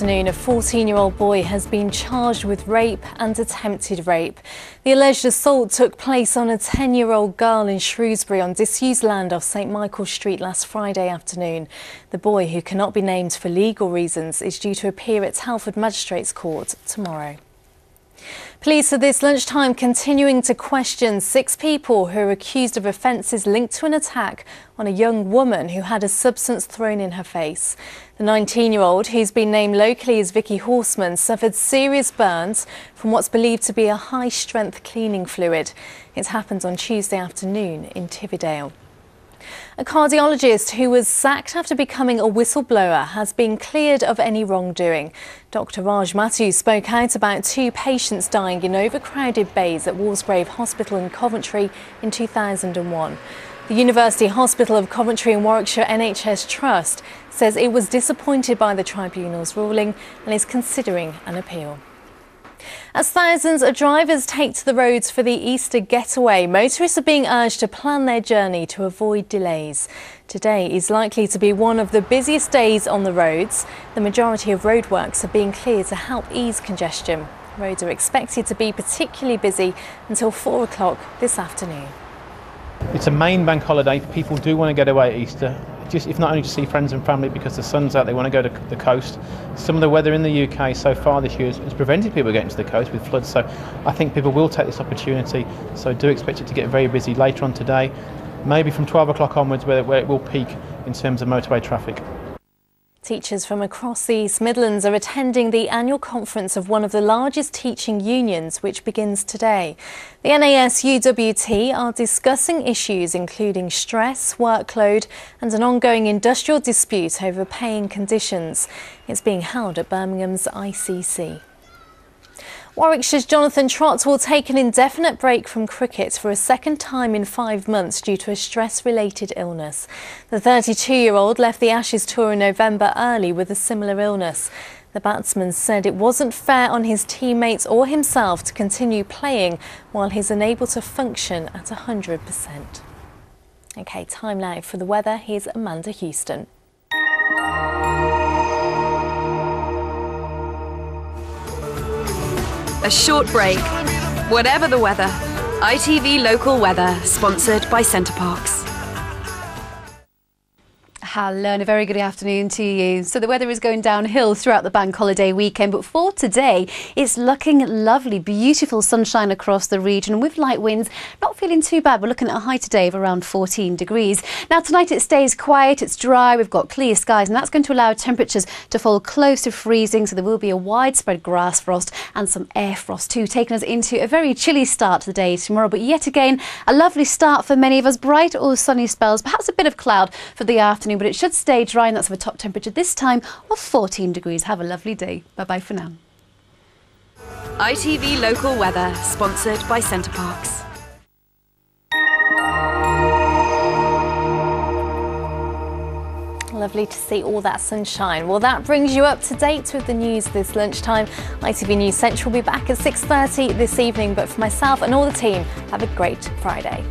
Afternoon. A 14 year old boy has been charged with rape and attempted rape. The alleged assault took place on a 10 year old girl in Shrewsbury on disused land off St Michael Street last Friday afternoon. The boy, who cannot be named for legal reasons, is due to appear at Telford Magistrates Court tomorrow. Police at this lunchtime continuing to question six people who are accused of offences linked to an attack on a young woman who had a substance thrown in her face. The 19 year old, who's been named locally as Vicky Horseman, suffered serious burns from what's believed to be a high strength cleaning fluid. It happened on Tuesday afternoon in Tividale. A cardiologist who was sacked after becoming a whistleblower has been cleared of any wrongdoing. Dr Raj Mattu spoke out about two patients dying in overcrowded bays at Walsgrave Hospital in Coventry in 2001. The University Hospital of Coventry and Warwickshire NHS Trust says it was disappointed by the tribunal's ruling and is considering an appeal. As thousands of drivers take to the roads for the Easter getaway, motorists are being urged to plan their journey to avoid delays. Today is likely to be one of the busiest days on the roads. The majority of roadworks are being cleared to help ease congestion. Roads are expected to be particularly busy until 4 o'clock this afternoon. It's a main bank holiday. People do want to get away at Easter just if not only to see friends and family because the sun's out, they want to go to the coast. Some of the weather in the UK so far this year has prevented people getting to the coast with floods. So I think people will take this opportunity. So do expect it to get very busy later on today, maybe from 12 o'clock onwards, where, where it will peak in terms of motorway traffic. Teachers from across the East Midlands are attending the annual conference of one of the largest teaching unions, which begins today. The NAS UWT are discussing issues including stress, workload, and an ongoing industrial dispute over paying conditions. It's being held at Birmingham's ICC. Warwickshire's Jonathan Trott will take an indefinite break from cricket for a second time in five months due to a stress-related illness. The 32-year-old left the Ashes tour in November early with a similar illness. The batsman said it wasn't fair on his teammates or himself to continue playing while he's unable to function at 100%. OK, time now for the weather. Here's Amanda Houston. A short break, whatever the weather. ITV Local Weather, sponsored by Center Parcs. Hello and a very good afternoon to you. So the weather is going downhill throughout the bank holiday weekend, but for today, it's looking lovely, beautiful sunshine across the region with light winds. Not feeling too bad. We're looking at a high today of around 14 degrees. Now tonight it stays quiet, it's dry, we've got clear skies, and that's going to allow temperatures to fall close to freezing. So there will be a widespread grass frost and some air frost too, taking us into a very chilly start to the day tomorrow. But yet again, a lovely start for many of us. Bright or sunny spells, perhaps a bit of cloud for the afternoon but it should stay dry and that's of a top temperature this time of 14 degrees. Have a lovely day. Bye bye for now. ITV Local Weather, sponsored by Center Parcs. Lovely to see all that sunshine. Well, that brings you up to date with the news this lunchtime. ITV News Central will be back at 6.30 this evening, but for myself and all the team, have a great Friday.